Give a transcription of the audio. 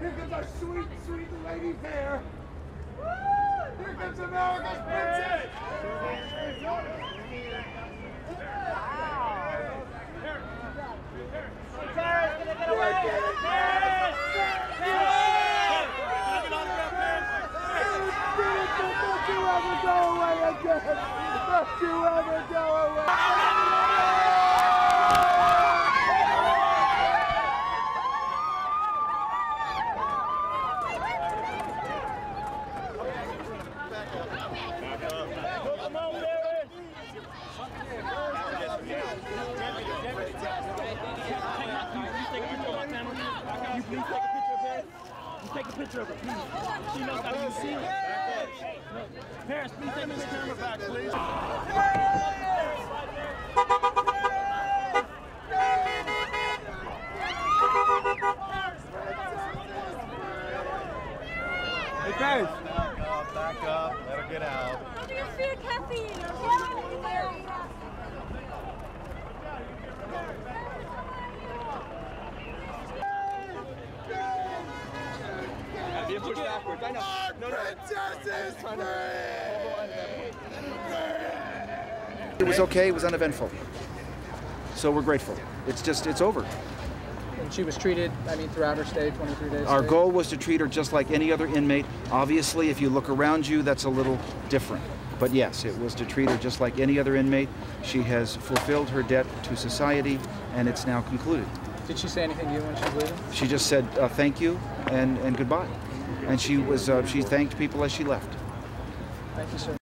Here comes our sweet, sweet lady fair. Here comes America's princess. Don't you ever go away again. Don't you ever go away. Take a picture of You take a picture of her, please. She knows how to see it. No. Paris, please take this camera back, please. Hey, guys. Back up, back up, let her get out. How do you feel, caffeine? Okay. Being pushed backwards. I know. No, no. Princesses It was okay. It was uneventful. So we're grateful. It's just, it's over. And she was treated, I mean, throughout her stay, 23 days. Our stay. goal was to treat her just like any other inmate. Obviously, if you look around you, that's a little different. But yes, it was to treat her just like any other inmate. She has fulfilled her debt to society, and it's now concluded. Did she say anything to you when she was leaving? She just said uh, thank you and, and goodbye. And she was uh, she thanked people as she left. Thank you, sir.